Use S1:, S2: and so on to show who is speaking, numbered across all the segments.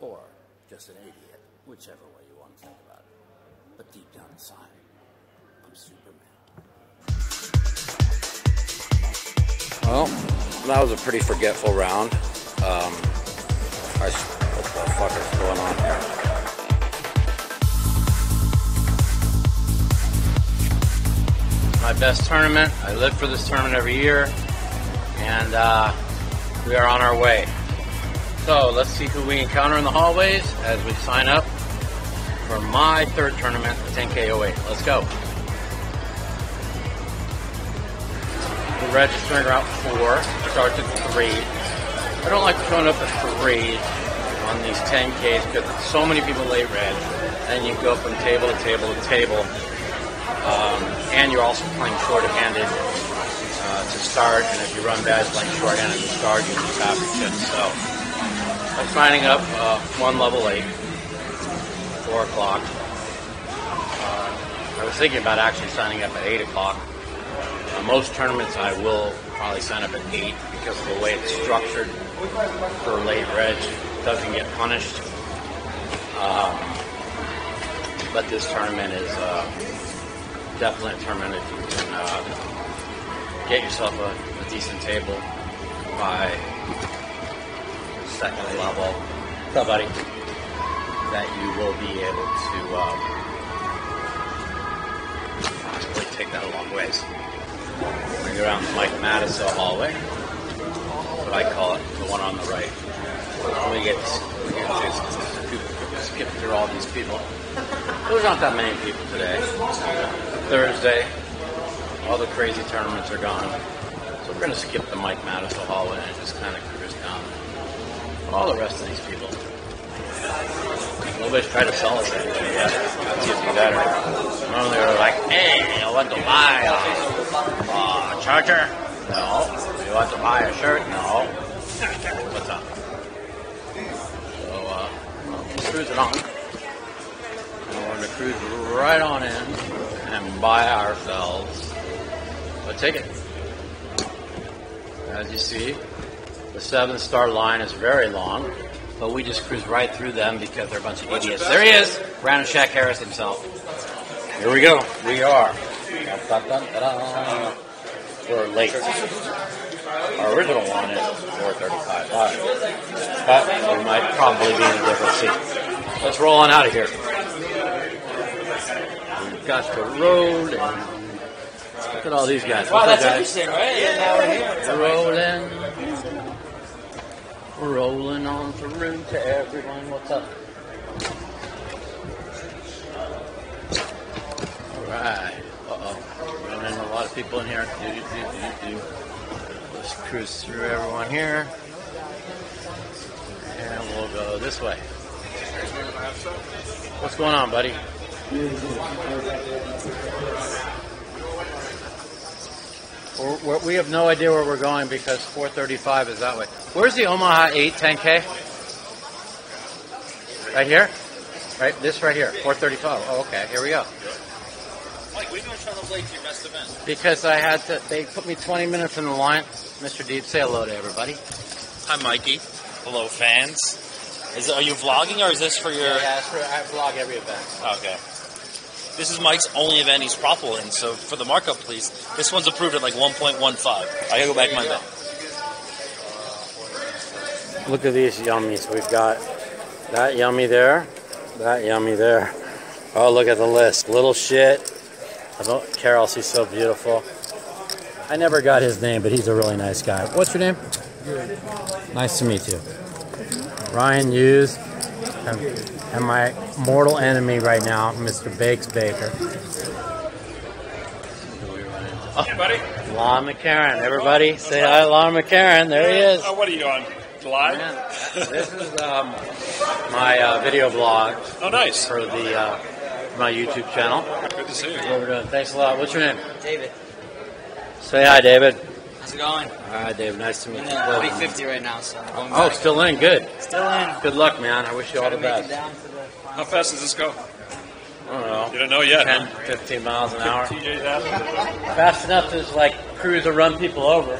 S1: or just an idiot, whichever way you want to think about it. But deep down inside, I'm Superman. Well, that was a pretty forgetful round. Um, I, what the fuck is going on here? My best tournament. I live for this tournament every year, and uh, we are on our way. So let's see who we encounter in the hallways as we sign up for my third tournament, the 10K O8. Let's go. We're registering route four, starts at three. I don't like showing up at three on these 10Ks because so many people late reg and you go from table to table to table. Um, and you're also playing short-handed uh, to start, and if you run bad playing short-handed to start, you lose half your chips. So I'm signing up uh, one level late, four o'clock. Uh, I was thinking about actually signing up at eight o'clock. Uh, most tournaments I will probably sign up at eight because of the way it's structured for late reg doesn't get punished. Um, but this tournament is uh, definitely a tournament if you can uh, get yourself a, a, decent table by second level. Buddy? That you will be able to um, really take that a long ways. Going around the Mike Matusow hallway, what I call it, the one on the right. We get, we get to skip through all these people. There's not that many people today. Thursday, all the crazy tournaments are gone. So we're going to skip the Mike Matusow hallway and just kind of all the rest of these people. Nobody's tried to sell us anything yet. That's even better. Normally they're like, hey, I want to buy a, a charger? No. You want to buy a shirt? No. What's up? So, uh, well, cruising on. We're going to cruise right on in and buy ourselves a ticket. As you see, the seven star line is very long, but we just cruise right through them because they're a bunch of idiots. There he is, Brandon Shack-Harris himself. Here we go. We are. We're late. Our original one is 4:35, but we might probably be in a different seat. Let's roll on out of here. We've got the road and look at all these guys.
S2: Wow, that's
S1: guys?
S2: interesting, right? Yeah, now we're here.
S1: Rolling. Rolling on through to everyone. What's up? Alright. Uh oh. Running a lot of people in here. Do, do, do. Let's cruise through everyone here. And we'll go this way. What's going on, buddy? We're, we're, we have no idea where we're going because 435 is that way. Where's the Omaha 8 10K? Right here? Right, this right here, 435. Oh, okay, here we go.
S3: Mike, what are you doing trying to late to your best event?
S1: Because I had to, they put me 20 minutes in the line. Mr. Deeb, say hello to everybody.
S3: Hi, Mikey. Hello, fans. Is are you vlogging or is this for your?
S1: Yeah, for, I vlog every event.
S3: Okay. This is Mike's only event he's profitable in, so for the markup, please. This one's approved at like 1.15. I gotta go back Monday.
S1: Look at these yummies. We've got that yummy there, that yummy there. Oh, look at the list. Little shit. I don't care else he's so beautiful. I never got his name, but he's a really nice guy. What's your name? Nice to meet you. Ryan Hughes. And, and my mortal enemy right now, Mr. Bakes Baker.
S4: Hey, buddy.
S1: Lon McEachern. Everybody say hi, Lon McEachern. There he is.
S4: Oh, what are you on? Live?
S1: Man, this is um, my uh, video blog
S4: Oh, nice.
S1: for the uh, my YouTube channel.
S4: Good to see you.
S1: What we're doing. Thanks a lot. What's your name?
S2: David,
S1: Say hi, David.
S2: How's it going?
S1: All right, Dave. Nice to meet
S2: I'm
S1: you.
S2: in uh, B50 right now, so I'm
S1: Oh,
S2: back.
S1: still in. Good.
S2: still in.
S1: Good luck, man. I wish you all the
S2: Trying to make it
S1: best.
S2: the
S4: How fast does this go?
S1: I don't know.
S4: You don't know yet.
S1: 10,
S4: huh?
S1: 15 miles an hour. Fast enough to just like cruise or run people over.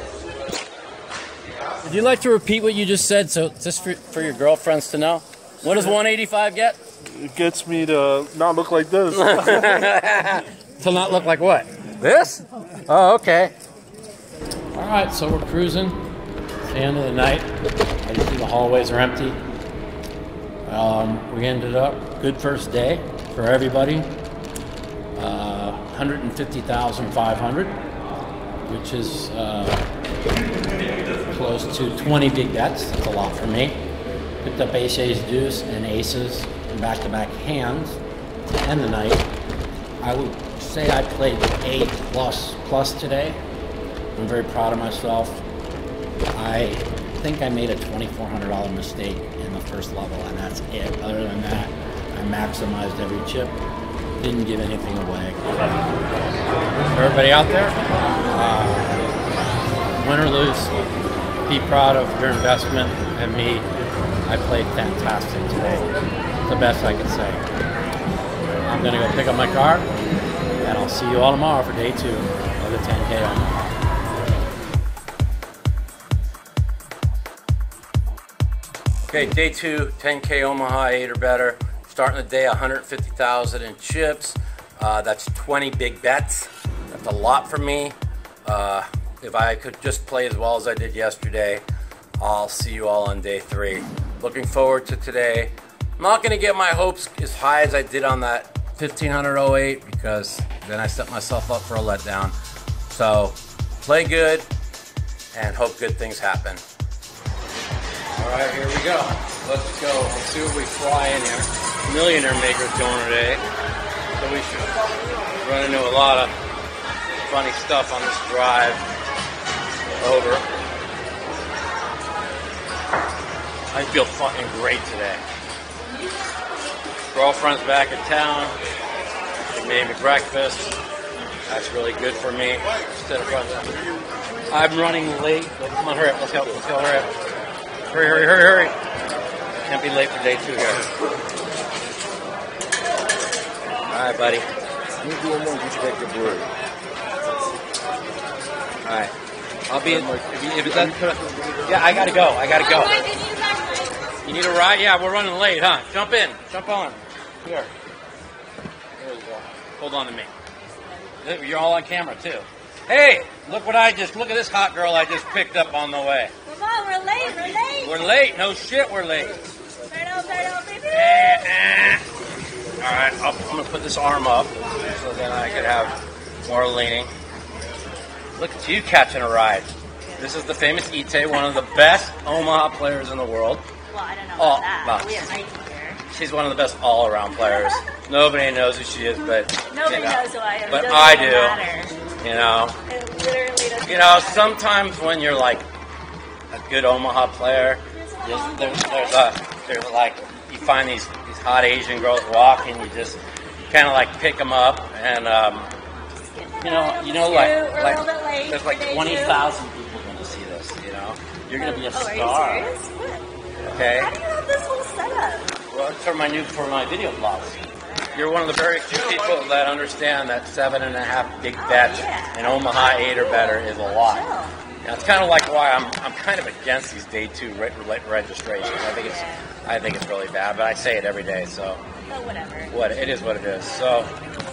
S1: Would you like to repeat what you just said, so just for, for your girlfriends to know? What does 185 get?
S5: It gets me to not look like this.
S1: to not look like what? This? Oh, okay. All right, so we're cruising. It's the end of the night. As you see, the hallways are empty. Um, we ended up good first day for everybody. Uh, 150,500, which is uh, close to 20 big bets. That's a lot for me. Picked up ace, ace, deuce, and aces in back-to-back hands to end the night. I would say I played eight plus plus today. I'm very proud of myself. I think I made a $2,400 mistake in the first level, and that's it. Other than that, I maximized every chip. Didn't give anything away. Everybody out there, uh, win or lose, be proud of your investment and me. I played fantastic today. The best I can say. I'm gonna go pick up my car, and I'll see you all tomorrow for day two of the 10K Okay, day two, 10K Omaha, eight or better. Starting the day, 150,000 in chips. Uh, that's 20 big bets. That's a lot for me. Uh, if I could just play as well as I did yesterday, I'll see you all on day three. Looking forward to today. I'm not going to get my hopes as high as I did on that 1508 because then I set myself up for a letdown. So play good and hope good things happen. All right, here we go. Let's go. Let's see what we fly in here. Millionaire Maker's going today. So we should run into a lot of funny stuff on this drive over. I feel fucking great today. Girlfriend's back in town. She made me breakfast. That's really good for me. Instead of running. I'm running late. Come on, hurry up. Let's go. Let's go. Hurry up. Hurry, hurry, hurry, hurry. Can't be late for day two here. All right, buddy. All right. I'll be in. If, you, if it doesn't put yeah, I gotta go. I gotta go. You need a ride? Yeah, we're running late, huh? Jump in. Jump on. Here. There we go. Hold on to me. You're all on camera too. Hey, look what I just look at this hot girl I just picked up on the way.
S6: Come on, we're late, we're late.
S1: We're late. No shit, we're late.
S6: Turn out, baby. Eh, eh.
S1: All right, I'll, I'm gonna put this arm up so then I could have more leaning. Look at you catching a ride. This is the famous E-tay, one of the best Omaha players in the world.
S6: Well, I don't know
S1: Oh,
S6: that.
S1: well.
S6: We have here.
S1: She's one of the best all-around players. Nobody knows who she is, but
S6: Nobody
S1: you know,
S6: knows who I am.
S1: But I do.
S6: Matter.
S1: You know,
S6: It literally doesn't
S1: you know. Sometimes when you're like a good Omaha player, there's, there's, there's a there's like you find these these hot Asian girls walking, you just kind of like pick them up, and um, you know, you know, like like
S6: little bit late
S1: there's like twenty thousand people going to see this. You know, you're going to be a
S6: Oh,
S1: star.
S6: you serious? What?
S1: Okay.
S6: How do you have this whole setup?
S1: Well, it's for my new for my video blogs. You're one of the very few people that understand that seven and a half big bets in Omaha eight or better is a lot. Yeah, it's kind of like why I'm I'm kind of against these day two re- re- registrations. I think it's. I think it's really bad, but I say it every day, so
S6: But whatever.
S1: what it is what it is. So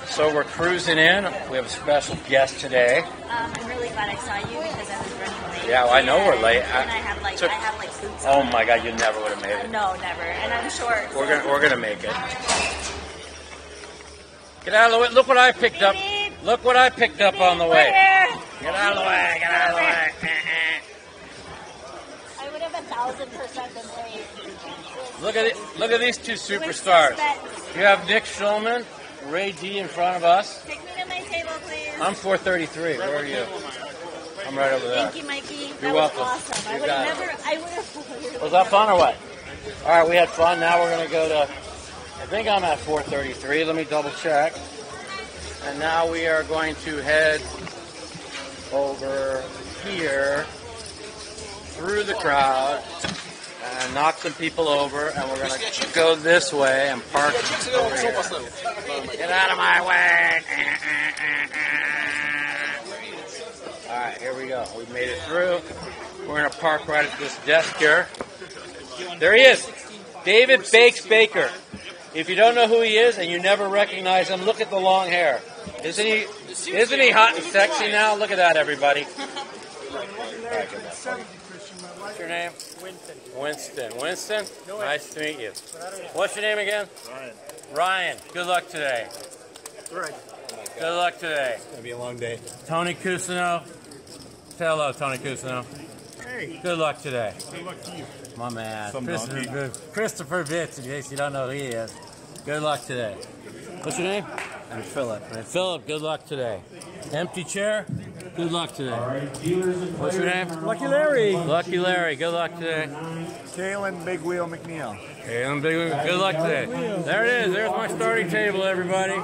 S1: so we're cruising in. We have a special guest today.
S6: Um, I'm really glad I saw you because I was running late.
S1: Yeah, well, I know we're late.
S6: And
S1: I-
S6: I have like
S1: so-
S6: I have like boots.
S1: Oh
S6: on.
S1: my God, you never would have made it.
S6: No, never. And I'm short.
S1: We're
S6: so-
S1: gonna we're gonna make it. Get out of the way! Look what I picked up. Look what I picked up on the way. Get out of the way! Get out of the way!
S6: I would have a thousand percent been late.
S1: look at it! Look at these two superstars. You have Nick Schulman, Ray D in front of us.
S6: Take me to my table, please.
S1: I'm 433. Where are you? I'm right over there.
S6: Thank you, Mikey. That
S1: You're
S6: was
S1: welcome.
S6: awesome. I would have never. I would have.
S1: Was that fun or what? All right, we had fun. Now we're gonna go to. I think I'm at 433. Let me double check. And now we are going to head over here through the crowd and knock some people over, and we're gonna go this way and park over here. Get out of my way! All right, here we go. We made it through. We're gonna park right at this desk here. There he is. David Bakes Baker. If you don't know who he is and you never recognize him, look at the long hair. Isn't he? Isn't he hot and sexy now? Look at that, everybody. What's your name? Winston. Winston. Winston. Nice to meet you. What's your name again? Ryan. Ryan. Good luck today.
S7: Right.
S1: Good luck today.
S7: It's gonna be a long day.
S1: Tony Cousineau. Say hello, Tony Cousineau.
S7: Hey,
S1: Good luck today.
S7: good luck to you.
S1: My man.
S7: Some
S1: Christopher,
S7: donkey.
S1: Christopher Vitch, in case you don't know who he is. Good luck today. What's your name?
S2: I'm Philip.
S1: Philip, good luck today. Empty chair? Good luck today. What's your name?
S7: Lucky Larry.
S1: Lucky Larry, good luck today.
S7: Calen Big Wheel McNeil.
S1: Hey, Big Wheel. Good luck today. There it is. There's my starting table, everybody.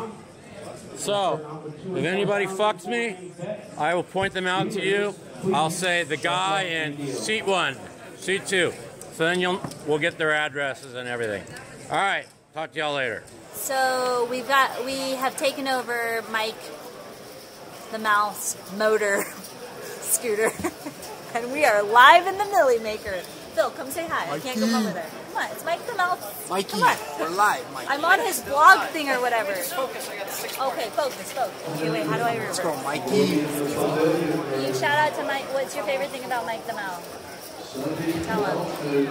S1: So, if anybody fucks me, I will point them out to you. I'll say the guy in seat one, seat two. So then you'll we'll get their addresses and everything. All right. Talk to y'all later.
S6: So we've got we have taken over Mike the Mouth motor scooter, and we are live in the Millie Maker. Phil, come say hi. I can't go over there. Come on, it's Mike the Mouth.
S2: Mikey,
S6: Come on.
S2: we're live, Mikey.
S6: I'm on his blog thing or whatever. Okay, focus, focus. Okay, wait, how do I reverse?
S2: Let's go, Mikey.
S6: Will you shout out to Mike? What's your favorite thing about Mike the Mouth? Tell him.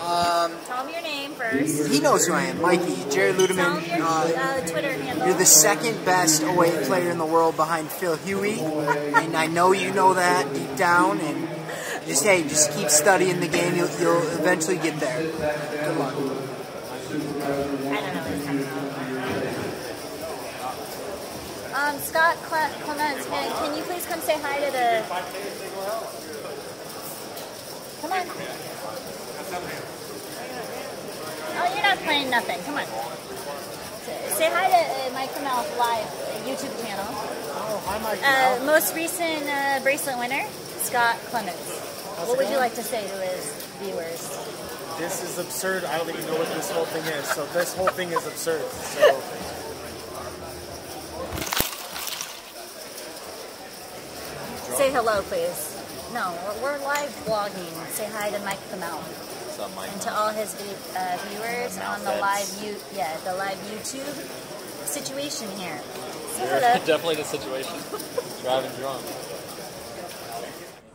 S2: Um,
S6: Tell him your name first.
S2: he knows who I am, Mikey. Jerry
S6: Tell
S2: Ludeman.
S6: your
S2: Uh,
S6: Twitter handle.
S2: you're the second best away player in the world behind Phil Hui, and I know you know that deep down. And just hey, just keep studying the game. You'll, you'll eventually get there. Good luck.
S6: I don't know what he's talking about. Um, Scott Cle- Clements, can, can you please come say hi to the? Come on. Oh, you're not playing nothing. Come on. Say- hi to uh, Mike Kamel live uh, YouTube channel.
S7: Oh, hi, Mike.
S6: Uh, most recent uh, bracelet winner, Scott Clements. What would you like to say to his viewers?
S7: this is absurd. I don't even know what this whole thing is. So this whole thing is absurd. So
S6: Say hello, please. No, we're, we're live blogging. Say hi to Mike Kamel. And to all his uh, viewers on the live you yeah the live YouTube situation here. Say.
S3: Definitely the situation. Driving drunk.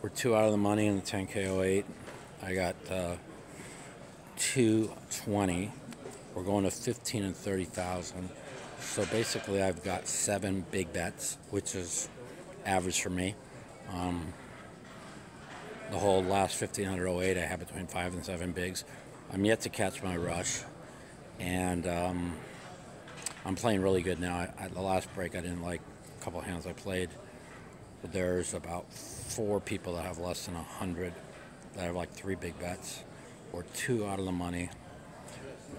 S1: We're two out of the money in the 10K O8. I got uh, 220. We're going to 15 and 30,000. So basically, I've got seven big bets, which is average for me. Um, the whole last 1508, I have between five and seven bigs. I'm yet to catch my rush, and um, I'm playing really good now. I, at the last break, I didn't like a couple hands I played. But there's about four people that have less than 100 that have like three big bets or two out of the money.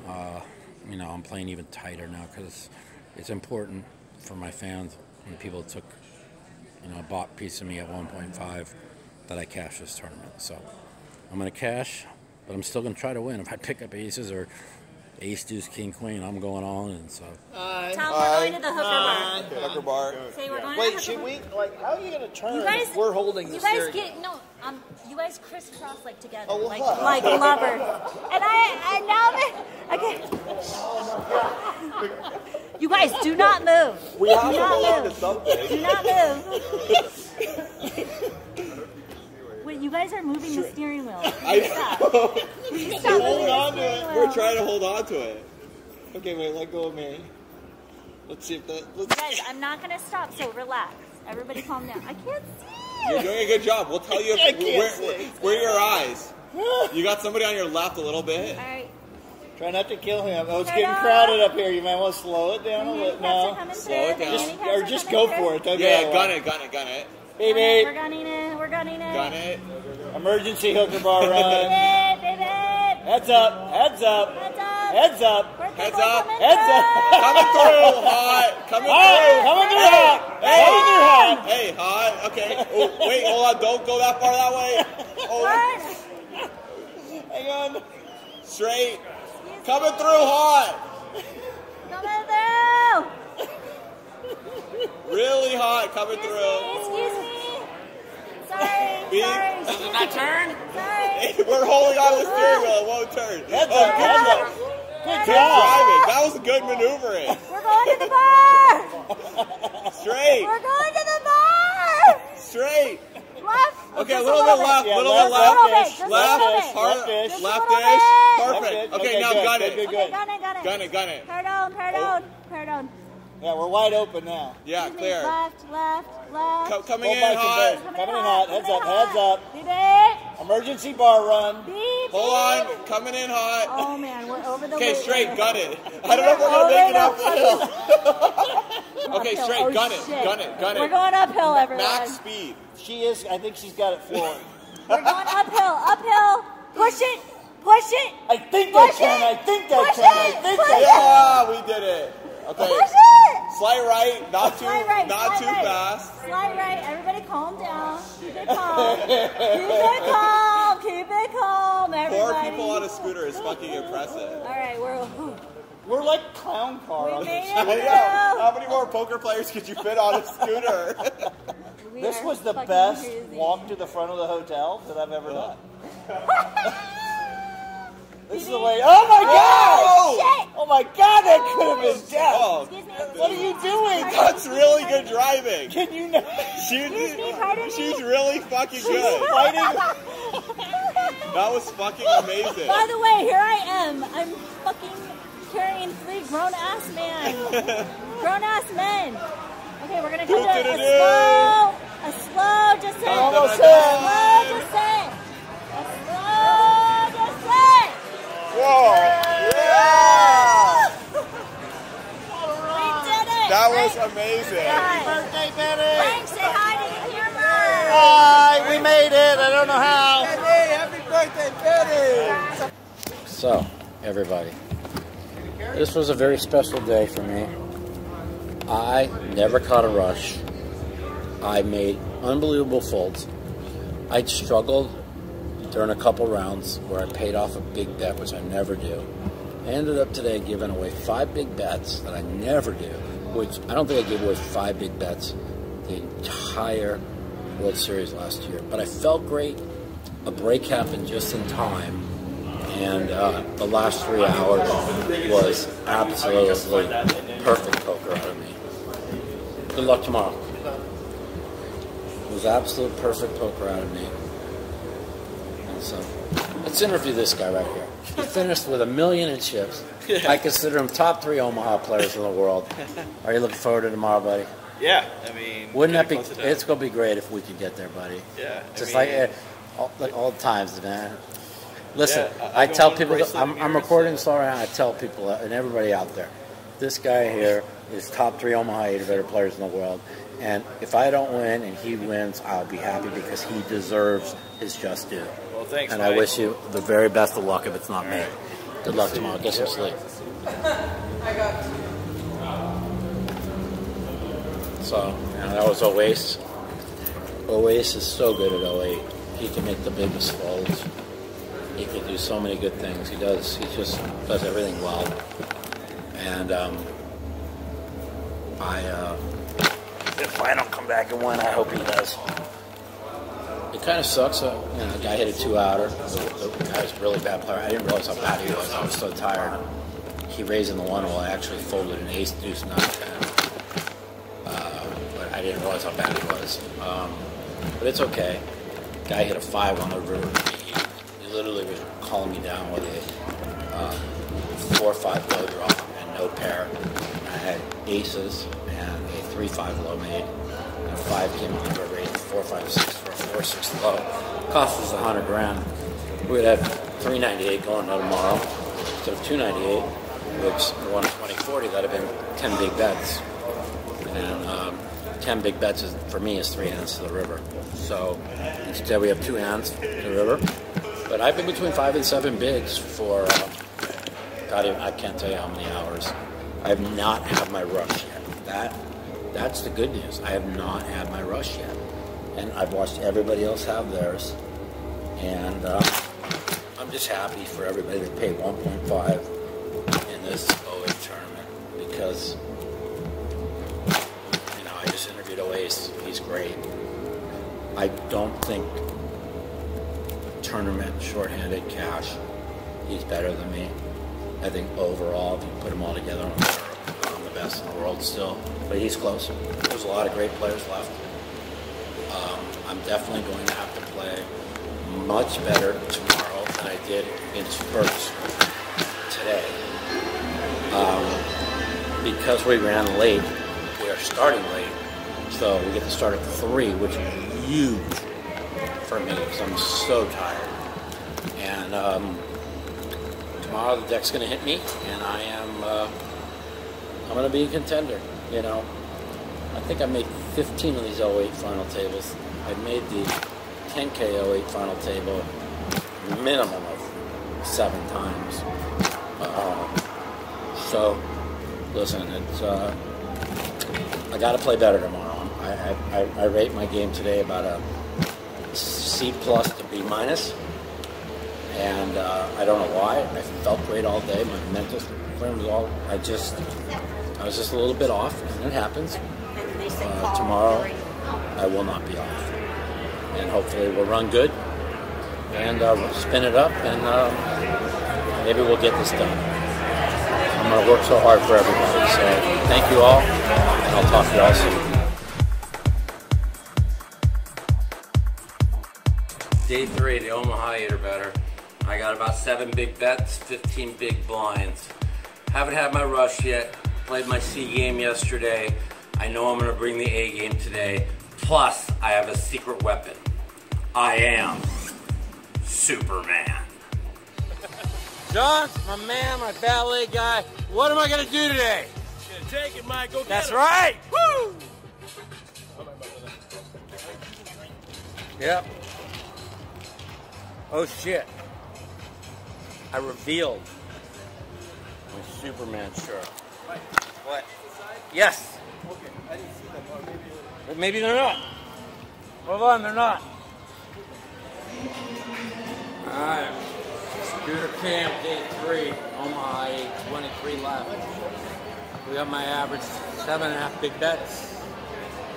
S1: Uh, you know, I'm playing even tighter now because it's important for my fans when people took, you know, bought piece of me at 1.5 that I cash this tournament. So I'm going to cash, but I'm still going to try to win. If I pick up aces or ace, deuce, king, queen, I'm going on. And So
S6: Tom, we're going to the hooker bar.
S8: Hooker bar.
S6: Say we're going
S8: Wait,
S6: the
S8: should
S6: hooker
S8: we like? How are you gonna turn?
S6: You guys,
S8: if we're holding
S6: You
S8: this
S6: guys
S8: steering-
S6: get no. Um, you guys crisscross like together,
S8: Oh, well,
S6: like
S8: huh.
S6: like lovers. And I, I now that okay. You guys do not move.
S8: We
S6: do
S8: have to
S6: not
S8: hold on to
S6: move.
S8: something.
S6: Do not move. Wait, you guys are moving the steering wheel.
S8: I know.
S6: Will
S8: We're
S6: stop moving
S8: holding
S6: the
S8: on to it.
S6: wheel?
S8: We're trying to hold on to it. Okay, wait. Let go of me. Let's see if that. Let's,
S6: Guys, I'm not gonna stop. So relax. Everybody, calm down. I can't see.
S8: you're doing a good job. We'll tell you
S7: I
S8: if,
S7: can't
S8: where,
S7: see.
S8: where, where are your eyes. You got somebody on your left a little bit.
S6: All right.
S7: try not to kill him. Oh, it's
S6: Turn
S7: getting crowded up here. You might want to slow it down a mm-hmm. little.
S6: Handicaps are
S7: No,
S8: Slow it down.
S7: just or just go
S6: through.
S7: for it. Doesn't
S8: Yeah, gun it, gun it, gun it,
S7: Hey,
S6: We're gunning it. We're gunning it.
S8: gun it.
S7: Emergency hooker bar run. Heads up. Heads up.
S6: Heads up.
S7: Heads up.
S8: Heads up.
S6: coming
S7: Heads up.
S6: through.
S8: Coming through, hot. Coming through.
S7: Coming through hot.
S8: Hey.
S7: Coming through hot.
S8: Hey, hot. Okay. Oh, wait, hold on. Don't go that far that way. Hold on.
S7: Hang on.
S8: Straight. Coming through hot.
S6: Coming through.
S8: Really hot. Coming
S6: Excuse
S8: through.
S6: me. Excuse me. Sorry.
S8: Beep.
S6: Sorry.
S3: Does it not turn?
S8: We're holding on to the steering wheel. It won't turn.
S9: Heads
S8: oh,
S9: up,
S8: good,
S9: heads
S8: job.
S9: Good
S8: good
S9: job.
S8: driving. That was a good maneuvering.
S6: We're going to the bar!
S8: Straight.
S6: We're going to the bar!
S8: Straight.
S6: Left.
S8: Okay, a
S6: Just
S8: little bit left.
S9: Yeah,
S8: little
S9: left,
S8: bit left.
S9: left-ish,
S6: Just
S8: Left.
S9: left-ish,
S6: bit.
S9: Left-ish.
S6: Just a
S8: Left-ish.
S6: little bit.
S8: Perfect. Okay,
S9: Okay,
S8: now
S9: good,
S8: gun
S9: good,
S8: it.
S9: good,
S6: Okay, gun it, gun it.
S8: Gun it, gun it.
S6: Pair down, pair oh. down, pair down.
S9: Yeah, we're wide open now.
S8: Yeah,
S6: Excuse me,
S8: clear.
S6: Left, left, left.
S8: Co- coming
S9: Full
S8: in hot.
S9: conversion. Coming in hot. Heads up, heads up.
S6: Beep it.
S9: Emergency bar run.
S6: Beep
S8: Hold
S6: it.
S8: on. Coming in hot.
S6: Oh man, we're over the
S8: Okay, straight.
S6: limit.
S8: Gun it. I don't know if we're gonna make it up hill. Okay,
S6: Uphill.
S8: straight.
S6: Oh,
S8: Gun it.
S6: shit.
S8: Gun it. Gun it.
S6: We're going uphill, everyone.
S8: Max speed.
S9: She is, I think she's got it floored.
S6: We're going uphill, uphill. Push it, push it,
S9: I think I can,
S6: it.
S9: I think I
S6: Push
S9: can, I think
S6: Push
S9: I
S6: it.
S9: can.
S8: Yeah, we did it. Okay.
S6: push it.
S8: Slight right, not too,
S6: Slide right,
S8: not
S6: slide
S8: too
S6: right.
S8: fast.
S6: Slide right. Everybody calm down. Keep it calm. keep it calm. Keep it calm, everybody.
S8: Four people on a scooter is fucking impressive.
S6: All right, we're.
S9: We're like clown car
S6: We
S9: on this.
S6: it.
S8: I know. How many more poker players could you fit on a scooter?
S9: This was the best
S6: crazy.
S9: walk to the front of the hotel that I've ever done. This is the way. Oh my
S8: Oh!
S9: god!
S6: Shit.
S9: Oh my god, that oh, could have been death.
S8: Oh,
S6: Excuse me.
S9: What are you doing?
S8: that's really good driving.
S9: Can you not?
S8: She,
S6: Excuse me, pardon me?
S8: she's really fucking good.
S9: Fighting?
S8: That was fucking amazing.
S6: By the way, here I am. I'm fucking carrying three grown ass men. grown ass men. Okay, we're gonna come to a slow, a slow descent.
S9: Almost
S6: A slow descent.
S8: Whoa! Yeah!
S6: We did it.
S8: That was
S6: Frank,
S8: amazing.
S6: Happy
S9: Birthday, Betty!
S6: Frank, say hi to the camera.
S9: Hi, we made it. I don't know how.
S1: So, everybody, this was a very special day for me. I never caught a rush. I made unbelievable folds. I struggled during a couple rounds where I paid off a big bet, which I never do. I ended up today giving away five big bets that I never do, which I don't think I gave away five big bets the entire World Series last year. But I felt great. A break happened just in time and uh, the last three hours was absolutely perfect poker out of me. Good luck tomorrow. It was absolute perfect poker out of me. So, let's interview this guy right here. He finished with a million in chips. I consider him top three Omaha players in the world. Are you looking forward to tomorrow, buddy?
S10: Yeah, I mean,
S1: Wouldn't that be? It's gonna be great if we could get there, buddy.
S10: Yeah, I
S1: Just
S10: mean-
S1: like eh, all, like all the times, man. Listen,
S10: Yeah, I-
S1: I, tell people, I'm, I'm recording this story, and I tell people and everybody out there, this guy here is top three Omaha 8 better players in the world. And if I don't win and he wins, I'll be happy because he deserves his just due.
S10: Well, thanks,
S1: And I wish you the very best of luck if it's not me. Good luck tomorrow. Get some sleep. So, and that was Oasis. Oasis is so good at O8. He can make the biggest folds. He can do so many good things. He does. He just does everything well. And um, I, uh, if I don't come back and win, I hope he does. It kind of sucks. Uh, you know, the guy hit a two-outer. The, the guy was a really bad player. I didn't realize how bad he was. I was so tired. He raised in the one while I actually folded an ace, deuce, nine, ten. Uh, but I didn't realize how bad he was. Um, but it's okay. Guy hit a five on the river. He, he literally was calling me down with a uh, four or five low draw and no pair. I had aces and a three five low made. And a five came on the river, raised four five six four six low. Cost us a hundred grand. We'd have three ninety eight going to tomorrow instead of two ninety eight, which one twenty forty that'd have been ten big bets. And um, 10 big bets is, for me is three hands to the river. So instead we have two hands to the river. But I've been between five and seven bigs for, uh, God, I can't tell you how many hours. I have not had my rush yet. That, that's the good news. I have not had my rush yet. And I've watched everybody else have theirs. And uh, I'm just happy for everybody that paid 1.5 in this O8 tournament because you know, I just interviewed Oasis. He's great. I don't think tournament shorthanded cash, he's better than me. I think overall, if you put them all together, I'm, the best in the world still. But he's closer. There's a lot of great players left. Um, I'm definitely going to have to play much better tomorrow than I did in spurts today. Um, because we ran late, we are starting late. So we get to start at 3, which is huge for me because I'm so tired. And um, tomorrow the deck's going to hit me, and I am uh, I'm going to be a contender. You know, I think I made 15 of these O8 final tables. I made the 10K O8 final table minimum of seven times. Uh, so, listen, it's uh, I got to play better tomorrow. I, I, I rate my game today about a C plus to B minus, and uh, I don't know why. I felt great all day. My mental was all. I just I was just a little bit off, and it happens. Uh, tomorrow, I will not be off, and hopefully we'll run good, and uh, we'll spin it up, and uh, maybe we'll get this done. I'm going to work so hard for everybody. So thank you all, and I'll talk to you all soon.
S11: Day three, the Omaha Eight or better. I got about seven big bets, 15 big blinds. Haven't had my rush yet. Played my C game yesterday. I know I'm gonna bring the A game today. Plus, I have a secret weapon. I am Superman.
S10: John, my man, my ballet guy. What am I gonna do today?
S5: Gonna take it, Mike. Go get
S10: That's
S5: him.
S10: right.
S5: Woo!
S10: Yep. Oh shit. I revealed my Superman shirt. What? Yes. Okay. I didn't see the but maybe maybe they're not. Hold on, they're not. Alright. Scooter Camp, day three. Omaha 8, 23 left. We got my average seven and a half big bets.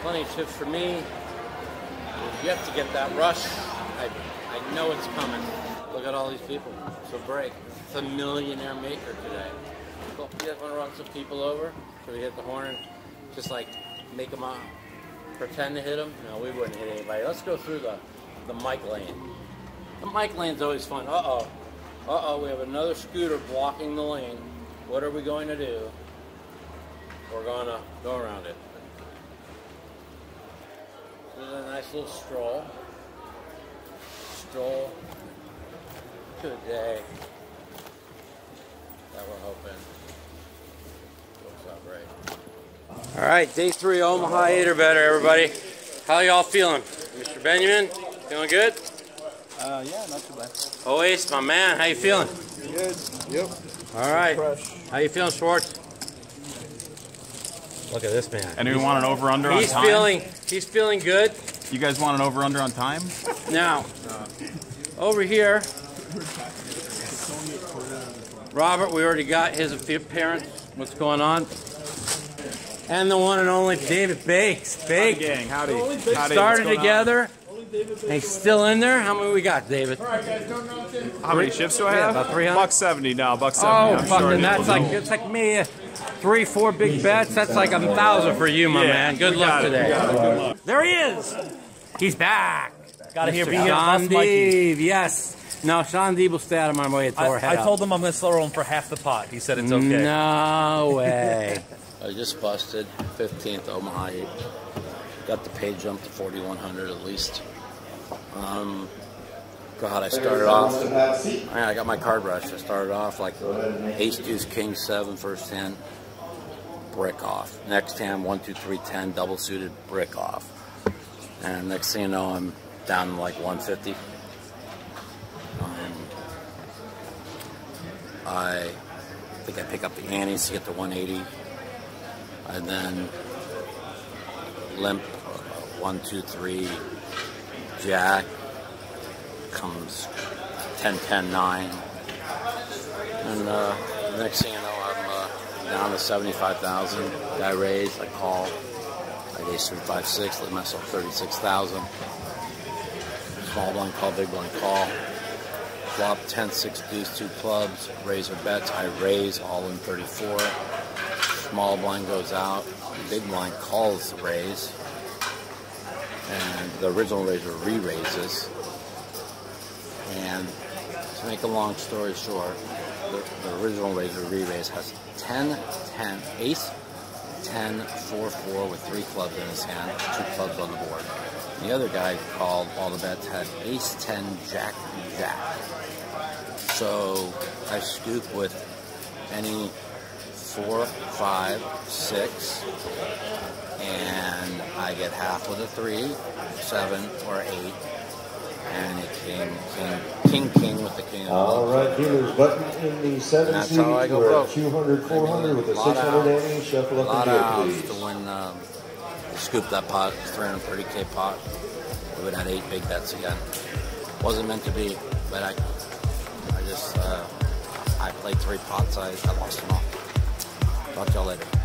S10: Plenty of chips for me. We've yet to get that rush. I, I know it's coming. Look at all these people. So break. It's a millionaire maker today. Cool. You guys want to run some people over? So we hit the horn just like make them up. Pretend to hit them? No, we wouldn't hit anybody. Let's go through the, the mic lane. The mic lane's always fun. Uh-oh. Uh-oh, we have another scooter blocking the lane. What are we going to do? We're going to go around it. This is a nice little stroll. Stroll. Good day. That we're hoping. Works out great. All right, day three, Omaha Eight or better, everybody. How y'all feeling? Mr. Benjamin, feeling good?
S12: Uh, yeah, not too bad.
S10: Oasis, my man, how you feeling?
S12: Good. Yep.
S10: All right. How you feeling, Schwartz? Look at this man.
S13: And we want an over under on
S10: He's
S13: time.
S10: feeling. He's feeling good.
S13: You guys want an over under on time?
S10: Now, over here, Robert, we already got his appearance. What's going on? And the one and only David Bakes. Bakes.
S13: gang. Howdy.
S10: We
S13: Howdy. What's
S10: started
S13: going on?
S10: together. And he's still in there. How many we got, David?
S13: How many shifts do I
S10: Yeah,
S13: have?
S10: about 300.
S13: Buck seventy now. Buck seventy.
S10: Oh,
S13: I'm
S10: fucking!
S13: short.
S10: That's like it's like me. uh, Three, four big bets. That's like a thousand for you, my
S13: Yeah,
S10: man. Good luck
S13: it,
S10: today.
S13: we got it. Good luck.
S10: There he is. He's back.
S3: Gotta hear
S10: Mr.
S3: be here,
S10: Shaun
S3: Boss Mikey.
S10: Deeb, yes. No, Shaun Deeb will stay out of my way. Throw her
S3: I,
S10: head
S3: I told him I'm gonna throw him for half the pot. He said it's okay.
S10: No way.
S1: I just busted 15th Omaha Got the pay jump to 4,100 at least. Um, God, I started off. I got my card rush. I started off like ace, deuce, king, seven, first hand, brick off. Next hand, one, two, three, ten, double suited, brick off. And next thing you know, I'm down to like 150. Um, I think I pick up the antes to get to 180 and then limp uh, one two three jack comes 10 10 9 and uh, next thing you know i'm uh, down to 75000 i raise i call i ace 356 leave myself 36000 small blind call big blind call flop 10, 6 deuce, two clubs, razor bets. I raise all in 34. Small blind goes out. Big blind calls the raise. And the original raiser re-raises. And to make a long story short, the, the original raiser re-raise has 10, 10, ace, 10, 4, 4 with three clubs in his hand, two clubs on the board. The other guy called all the bets had ace, 10, jack, jack. So I scoop with any four, five, six, and I get half with a three, seven, or eight, and a king, king, king, king with the king of
S14: All right, dealers button in the seven
S1: That's I go
S14: We're
S1: broke.
S14: at 200, 400 with a
S1: Lot of
S14: 600
S1: outs.
S14: ante. Shuffle up the
S1: of
S14: deal,
S1: outs
S14: please.
S1: to win. Um, scoop that pot, 330k pot. We would have had eight big bets again. Wasn't meant to be, but I, I uh, I played three pots. I, I lost them all. Talk to y'all later.